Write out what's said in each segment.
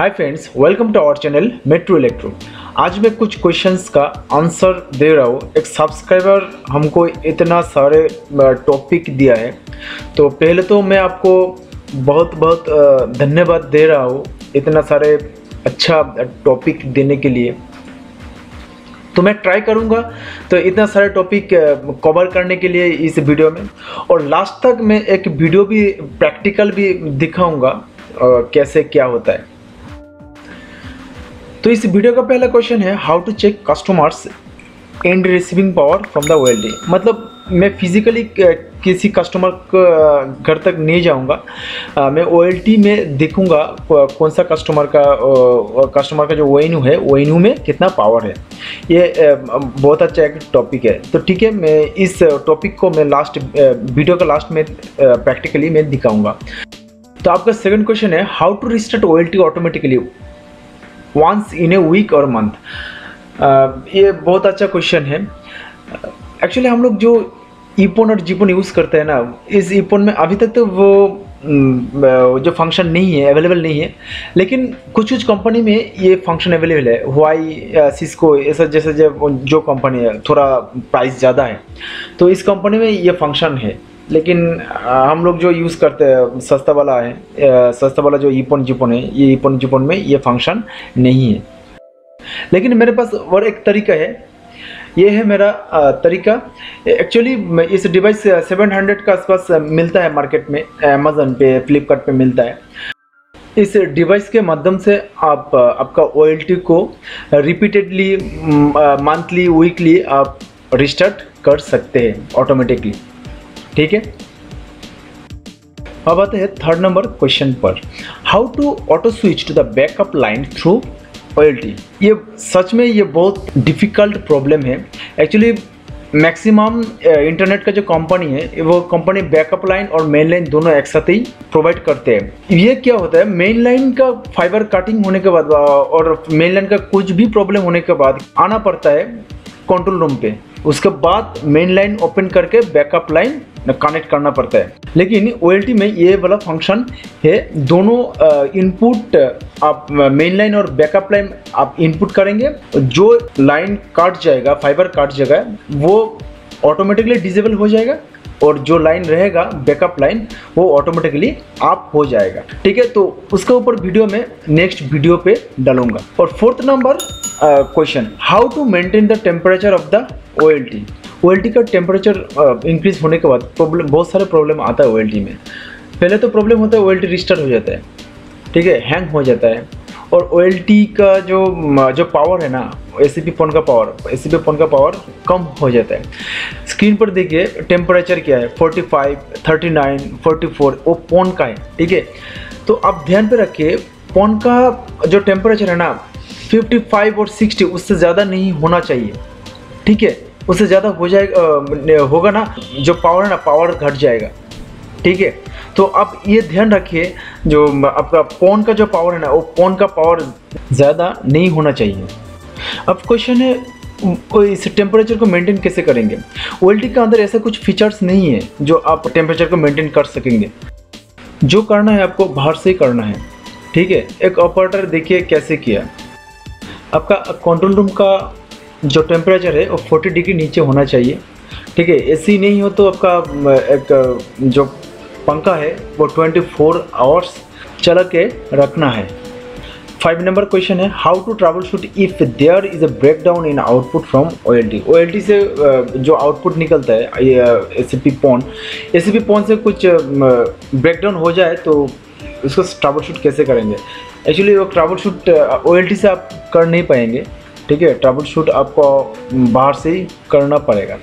Hi friends welcome to our channel metro electro आज मैं कुछ क्वेश्चंस का आंसर दे रहा हूँ। एक सब्सक्राइबर हमको इतना सारे टॉपिक दिया है। तो पहले तो मैं आपको बहुत बहुत धन्यवाद दे रहा हूँ इतना सारे अच्छा टॉपिक देने के लिए। तो मैं ट्राई करूँगा। तो इतना सारे टॉपिक कवर करने के लिए इस वीडियो में। और लास्ट तक मैं एक वीडियो भी प्रैक्टिकल भी दिखाऊँगा कैसे क्या होता है। तो इस वीडियो का पहला क्वेश्चन है how to check customers and receiving power from the OLD मतलब मैं फिजिकली किसी कस्टमर घर तक नहीं जाऊँगा। मैं ओएलटी में देखूँगा कौन सा कस्टमर का कस्टमर का जो ओ है ओ में कितना पावर है। ये बहुत अच्छा एक टॉपिक है। तो ठीक है, मैं इस टॉपिक को मैं लास्ट वीडियो का लास्ट में प्रैक्टिकली मैं दिखाऊँगा। तो आपका सेकंड क्वेश्चन है how to restart O automatically once in a week और मंथ ये बहुत अच्छा क्वेश्चन है. एक्चुअली हम लोग जो ईपोन और जीपोन यूज़ करते हैं ना, इस ईपोन में अभी तक तो वो जो फ़ंक्शन नहीं है अवेलेबल नहीं है. लेकिन कुछ कुछ कंपनी में ये फ़ंक्शन अवेलेबल है. हुआई सिस्को ऐसा जैसे जो जो कंपनी है, थोड़ा प्राइस ज़्यादा है. तो इस कंपनी में ये फ़ंक्शन है. लेकिन हम लोग जो यूज़ करते हैं, सस्ता वाला है सस्ता वाला जो ईपोन जीपोन है, ये ईपोन जीपोन में ये फ़ंक्शन नहीं है। लेकिन मेरे पास और एक तरीका है। ये है मेरा तरीका। एक्चुअली इस डिवाइस 700 का आसपास मिलता है मार्केट में अमेजन पे फ्लिपकार्ट पे मिलता है। इस डिवाइस के माध्यम से आप आपका ओ को रिपीटेडली मंथली वीकली आप रिस्टार्ट कर सकते हैं ऑटोमेटिकली ठीक है? अब आते हैं थर्ड नंबर क्वेश्चन पर। How to auto switch to the backup line through OLT ये सच में ये बहुत डिफ़िकल्ट प्रॉब्लम है। एक्चुअली मैक्सिमम इंटरनेट का जो कंपनी है, वो कंपनी बैकअप लाइन और मेन लाइन दोनों एक साथ ही प्रोवाइड करते हैं। ये क्या होता है? मेन लाइन का फाइबर कटिंग होने के बाद और मेन लाइन का कुछ भी प्रॉब्लम होने के बाद आना पड़ता है कंट्रोल रूम पे। उसके बाद मेन लाइन ओपन करके बैकअप लाइन कनेक्ट करना पड़ता है। लेकिन ओएलटी में ये वाला फ़ंक्शन है, दोनों इनपुट आप मेन लाइन और बैकअप लाइन आप इनपुट करेंगे, जो लाइन काट जाएगा फाइबर काट जाएगा, वो ऑटोमेटिकली डिजेबल हो जाएगा। और जो लाइन रहेगा बैकअप लाइन वो ऑटोमेटिकली आप हो जाएगा। ठीक है? तो उसके ऊपर वीडियो में नेक्स्ट वीडियो पे डालूँगा। और fourth number question how to maintain the temperature of the O L T O L T का टेम्परेचर इंक्रीज होने के बाद प्रॉब्लम बहुत सारे प्रॉब्लम आता है ओ एल टी में। पहले तो प्रॉब्लम होता है ओ एल टी रिस्टार्ट हो जाता है। ठीक है? हैंग हो जाता है। और ओ का जो जो पावर है ना ए सी पी फ़ोन का power A C P PON का पावर कम हो जाता है। स्क्रीन पर देखिए टेम्परेचर क्या है? 45, 39, 44 वो फ़ोन का है ठीक है? तो आप ध्यान पे रखिए फ़ोन का जो टेम्परेचर है ना 55 और 60 उससे ज़्यादा नहीं होना चाहिए ठीक है? उससे ज़्यादा हो जाएगा होगा ना जो पावर है ना पावर घट जाएगा ठीक है? तो आप ये ध्यान रखिए जो आपका फ़ोन का जो पावर है ना वो फ़ोन का पावर ज़्यादा नहीं होना चाहिए। अब क्वेश्चन है वो इस टेम्परेचर को मेंटेन कैसे करेंगे? ओ के अंदर ऐसा कुछ फीचर्स नहीं है जो आप टेम्परेचर को मेंटेन कर सकेंगे। जो करना है आपको बाहर से ही करना है, ठीक है? एक ऑपरेटर देखिए कैसे किया। आपका कंट्रोल रूम का जो टेम्परेचर है, वो 40 डिग्री नीचे होना चाहिए, ठीक है? एसी नहीं हो तो आपका एक, जो पंखा है, वो 24 आवर्स चला के रखना है। फाइव नंबर क्वेश्चन है how to troubleshoot if there is a break down in output from O L T O L T से जो आउटपुट निकलता है A C P PON A C P PON से कुछ ब्रेक डाउन हो जाए तो उसको ट्रैवल शूट कैसे करेंगे? एक्चुअली वो travel shoot O L T से आप कर नहीं पाएँगे, ठीक है? ट्रैवल शूट आपको बाहर से ही करना पड़ेगा।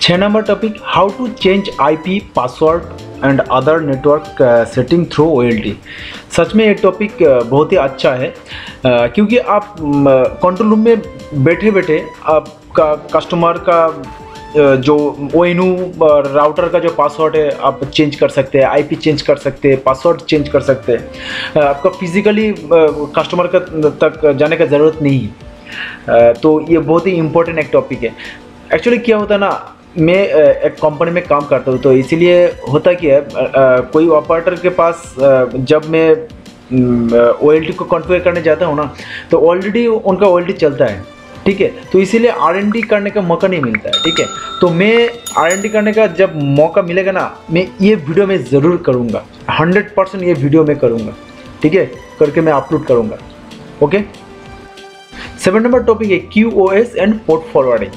छः number topic how to change IP password and other network setting through OLD सच में ये टॉपिक बहुत ही अच्छा है क्योंकि आप कंट्रोल रूम में बैठे बैठे आपका कस्टमर का जो ओ राउटर का जो पासवर्ड है, आप चेंज कर सकते हैं आईपी चेंज कर सकते हैं पासवर्ड चेंज कर सकते हैं। आपका फिजिकली कस्टमर का तक जाने का ज़रूरत नहीं है। तो ये बहुत ही इम्पोर्टेंट एक टॉपिक है। एक्चुअली क्या होता है ना मैं एक कंपनी में काम करता हूँ तो इसीलिए होता क्या है कोई ऑपरेटर के पास जब मैं ओएलटी को कॉन्फ़िगर करने जाता हूँ ना तो ऑलरेडी उनका ओएलटी चलता है, ठीक है? तो इसीलिए आर करने का मौका नहीं मिलता है, ठीक है? तो मैं आर करने का जब मौका मिलेगा ना, मैं ये वीडियो में ज़रूर करूँगा हंड्रेड परसेंट ये वीडियो में करूँगा, ठीक है? करके मैं अपलोड करूँगा ओके सेवन नंबर टॉपिक है Q O S and port forwarding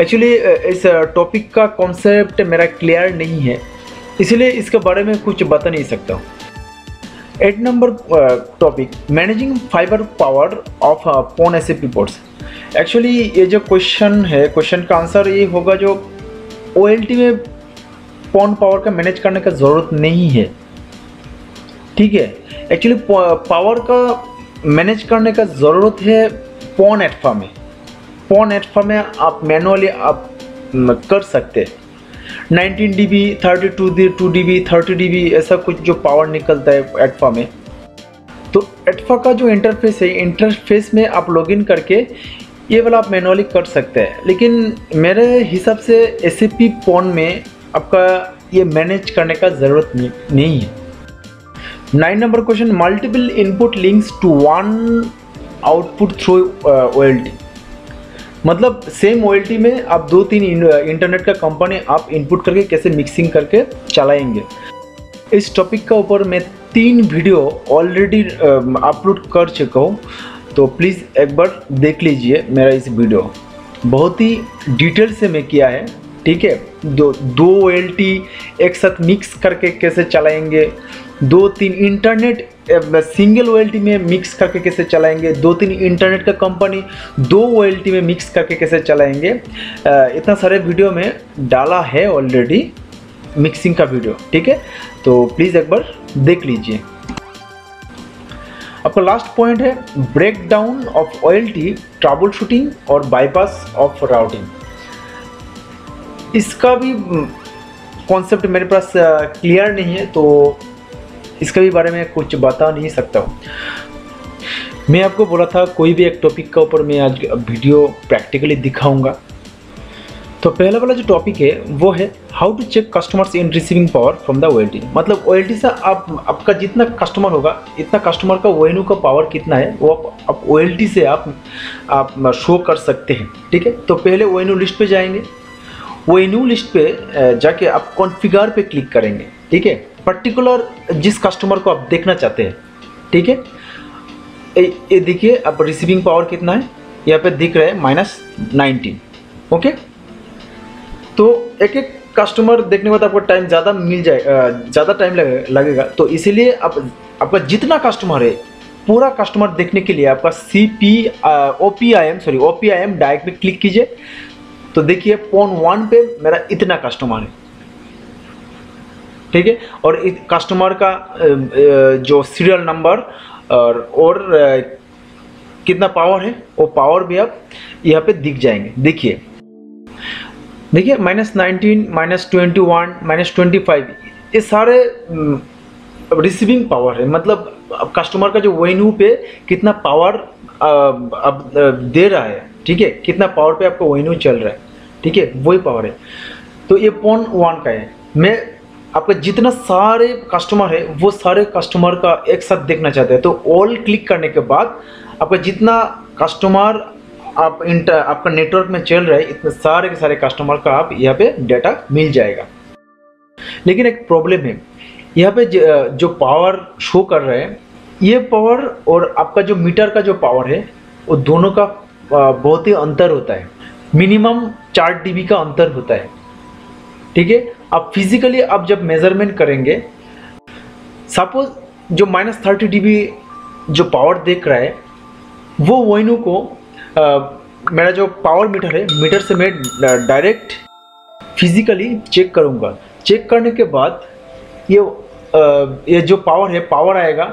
actually इस टॉपिक का कॉन्सेप्ट मेरा क्लियर नहीं है। इसलिए इसके बारे में कुछ बता नहीं सकता हूँ। Eight number topic managing fibre power of PON S A P ports actually ये जो क्वेश्चन है क्वेश्चन का आंसर ये होगा जो ओएलटी में पॉन पावर का मैनेज करने का ज़रूरत नहीं है। ठीक है? एक्चुअली पावर का मैनेज करने का ज़रूरत है पॉन एटफा में। पॉन एटफा में आप मैनुअली आप कर सकते। हैं 19 D B thirty two D two D B thirty D B ऐसा कुछ जो पावर निकलता है एटफा में। तो एटफा का जो इंटरफेस है इंटरफेस में आप लॉगिन करके ये वाला आप मैनुअली कर सकते हैं। लेकिन मेरे हिसाब से एस पॉन में आपका ये मैनेज करने का ज़रूरत नहीं, है। Nine number question multiple input links to one output through O मतलब सेम ओ में आप दो तीन इंटरनेट का कंपनी आप इनपुट करके कैसे मिक्सिंग करके चलाएँगे। इस टॉपिक का ऊपर मैं तीन वीडियो ऑलरेडी अपलोड कर चुका हूँ। तो प्लीज़ एक बार देख लीजिए मेरा इस वीडियो बहुत ही डिटेल से मैं किया है, ठीक है? दो दो एल एक साथ मिक्स करके कैसे चलाएँगे? दो तीन इंटरनेट सिंगल ओ में मिक्स करके कैसे चलाएँगे? दो तीन इंटरनेट का कंपनी दो ओ में मिक्स करके कैसे चलाएँगे? इतना सारे वीडियो में डाला है ऑलरेडी मिक्सिंग का वीडियो ठीक है? तो प्लीज़ एक बार देख लीजिए। आपका लास्ट पॉइंट है break down of O L T troubleshooting और बाईपास ऑफ़ राउटिंग इसका भी कॉन्सेप्ट मेरे पास क्लियर नहीं है तो इसके भी बारे में कुछ बता नहीं सकता हूँ। मैं आपको बोला था कोई भी एक टॉपिक के ऊपर मैं आज वीडियो प्रैक्टिकली दिखाऊँगा। तो पहला वाला जो टॉपिक है वो है how to check customers in receiving power from the OLT मतलब ओएलटी से आप आपका जितना कस्टमर होगा इतना कस्टमर का ओ का पावर कितना है वो आप, आप ओ से आप आप शो कर सकते हैं। ठीक है? तो पहले ओ लिस्ट पे जाएँगे। ओ लिस्ट पे जाके आप कॉन्फ़िगर पे क्लिक करेंगे। ठीक है? पर्टिकुलर जिस कस्टमर को आप देखना चाहते हैं ठीक है? ये देखिए अब रिसीविंग पावर कितना है? यहाँ पे दिख रहा है माइनस नाइनटीन ओके तो एक एक कस्टमर देखने के बाद आपको टाइम ज़्यादा मिल जाए ज़्यादा टाइम लगे, लगेगा। तो इसीलिए आप आपका जितना कस्टमर है पूरा कस्टमर देखने के लिए आपका C P O P I M sorry O P I M direct पे क्लिक कीजिए। तो देखिए फ़ोन वन पे मेरा इतना कस्टमर है। ठीक है? और इस कस्टमर का जो सीरियल नंबर और और कितना पावर है, वो पावर भी आप यहाँ पे दिख जाएँगे। देखिए देखिए minus nineteen minus twenty one minus twenty five ये सारे रिसीविंग पावर है। मतलब कस्टमर का जो वेन्यू पे कितना पावर अब दे रहा है, ठीक है? कितना पावर पे आपका वेन्यू चल रहा है, ठीक है? वही पावर है। तो ये पॉन वन का है। मैं आपका जितना सारे कस्टमर है, वो सारे कस्टमर का एक साथ देखना चाहते हैं। तो ऑल क्लिक करने के बाद आपका जितना कस्टमर आप इंटर आपका नेटवर्क में चल रहा है, इतने सारे के सारे कस्टमर का आप यहाँ पे डेटा मिल जाएगा। लेकिन एक प्रॉब्लम है, यहाँ पे जो पावर शो कर रहे हैं, ये पावर और आपका जो मीटर का जो पावर है, वो दोनों का बहुत ही अंतर होता है। मिनिमम चार डी का अंतर होता है। ठीक है? अब फिजिकली आप जब मेज़रमेंट करेंगे सपोज़ जो माइनस थर्टी डी जो पावर देख रहा है वो वोइनू को आ, मेरा जो पावर मीटर है मीटर से मैं डायरेक्ट फिजिकली चेक करूँगा। चेक करने के बाद ये आ, ये जो पावर है पावर आएगा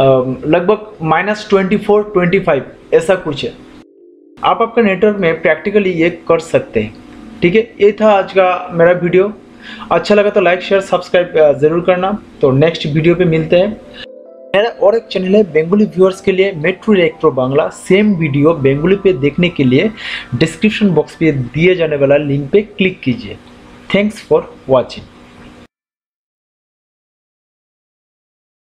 लगभग minus twenty four twenty five ऐसा कुछ है। आप आपका नेटवर्क में प्रैक्टिकली ये कर सकते हैं। ठीक है? ये था आज का मेरा वीडियो अच्छा लगा तो लाइक शेयर सब्सक्राइब ज़रूर करना। तो नेक्स्ट वीडियो पे मिलते हैं। मेरा और एक चैनल है बेंगुली व्यूअर्स के लिए metro electro Bangla same video Bengali पे देखने के लिए डिस्क्रिप्शन बॉक्स पे दिए जाने वाला लिंक पे क्लिक कीजिए। Thanks for watching